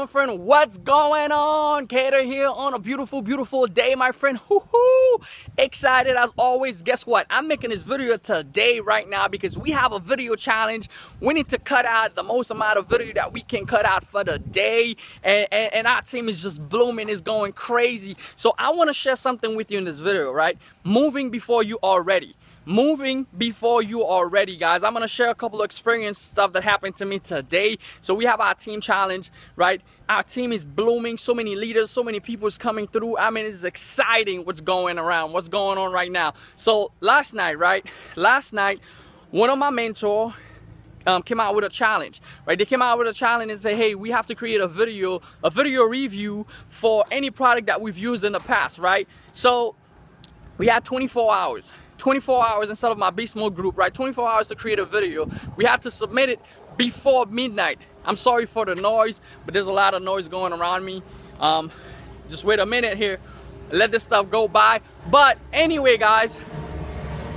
my friend? What's going on? Keder here on a beautiful, beautiful day, my friend. Hoo-hoo! Excited as always. Guess what? I'm making this video today, right now, because we have a video challenge. We need to cut out the most amount of video that we can cut out for the day. And, and, and our team is just blooming, is going crazy. So I want to share something with you in this video, right? Moving before you are ready moving before you are ready guys. I'm to share a couple of experience stuff that happened to me today. So we have our team challenge right? Our team is blooming. So many leaders so many people is coming through. I mean it's exciting what's going around what's going on right now. So last night right? Last night one of my mentor um, came out with a challenge, right? They came out with a challenge and say, hey, we have to create a video, a video review for any product that we've used in the past, right? So we had 24 hours. 24 hours instead of my beast mode group, right? 24 hours to create a video. We had to submit it before midnight. I'm sorry for the noise, but there's a lot of noise going around me. Um, just wait a minute here. Let this stuff go by. But anyway, guys,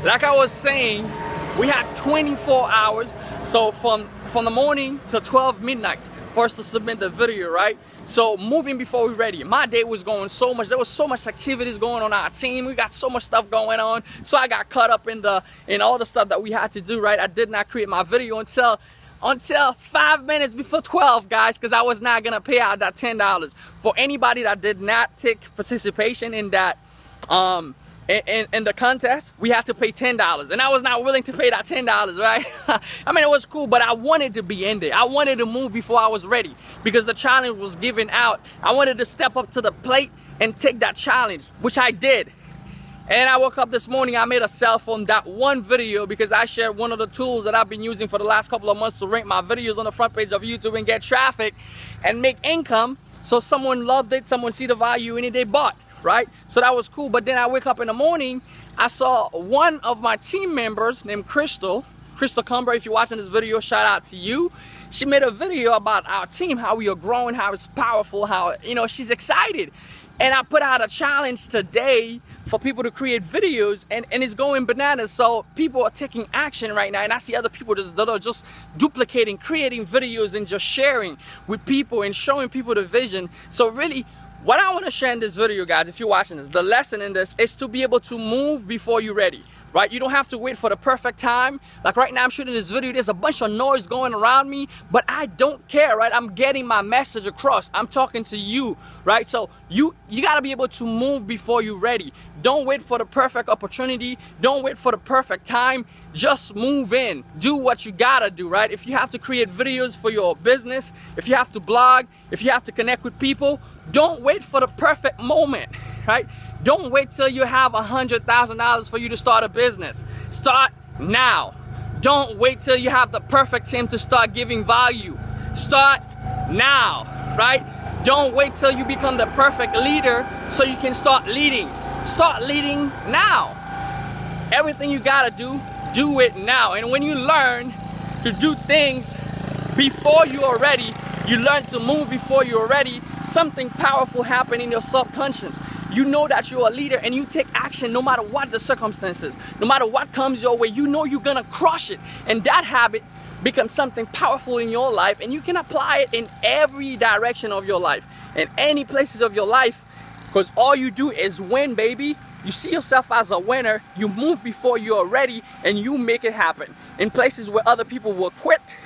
like I was saying, we had 24 hours. So from, from the morning to 12 midnight us to submit the video, right? So moving before we're ready. My day was going so much. There was so much activities going on our team. We got so much stuff going on. So I got caught up in the in all the stuff that we had to do, right? I did not create my video until until five minutes before 12 guys because I was not gonna pay out that $10 for anybody that did not take participation in that um in, in, the contest, we had to pay $10. And I was not willing to pay that $10, right? I mean, it was cool, but I wanted to be in there. I wanted to move before I was ready because the challenge was given out. I wanted to step up to the plate and take that challenge, which I did. And I woke up this morning, I made a cell phone that one video because I shared one of the tools that I've been using for the last couple of months to rank my videos on the front page of YouTube and get traffic and make income. So someone loved it, someone see the value in it, they bought right? So that was cool. But then I wake up in the morning, I saw one of my team members named Crystal, Crystal Cumber, if you're watching this video, shout out to you. She made a video about our team, how we are growing, how it's powerful, how, you know, she's excited. And I put out a challenge today for people to create videos and, and it's going bananas. So people are taking action right now. And I see other people just, that are just duplicating, creating videos and just sharing with people and showing people the vision. So really, what I want to share in this video, guys, if you're watching this, the lesson in this is to be able to move before you're ready right? You don't have to wait for the perfect time. Like right now I'm shooting this video, there's a bunch of noise going around me, but I don't care, right? I'm getting my message across. I'm talking to you, right? So you you got to be able to move before you're ready. Don't wait for the perfect opportunity. Don't wait for the perfect time. Just move in. Do what you got to do, right? If you have to create videos for your business, if you have to blog, if you have to connect with people, don't wait for the perfect moment, right? Don't wait till you have a $100,000 for you to start a business. Start now. Don't wait till you have the perfect team to start giving value. Start now, right? Don't wait till you become the perfect leader so you can start leading. Start leading now. Everything you gotta do, do it now. And when you learn to do things before you are ready, you learn to move before you're ready, something powerful happen in your subconscious you know that you're a leader and you take action no matter what the circumstances, no matter what comes your way, you know you're gonna crush it. And that habit becomes something powerful in your life and you can apply it in every direction of your life, in any places of your life, because all you do is win, baby. You see yourself as a winner, you move before you're ready and you make it happen. In places where other people will quit,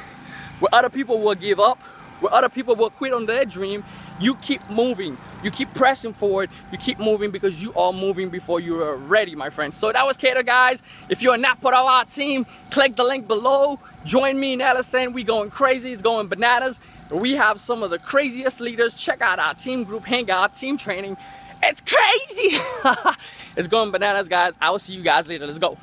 where other people will give up, where other people will quit on their dream, you keep moving. You keep pressing forward. You keep moving because you are moving before you are ready my friends so that was Keder guys. If you're not part of our team click the link below. Join me in LSN we going crazy. It's going bananas. We have some of the craziest leaders. Check out our team group hangout team training. It's crazy. It's going bananas guys. I will see you guys later. Let's go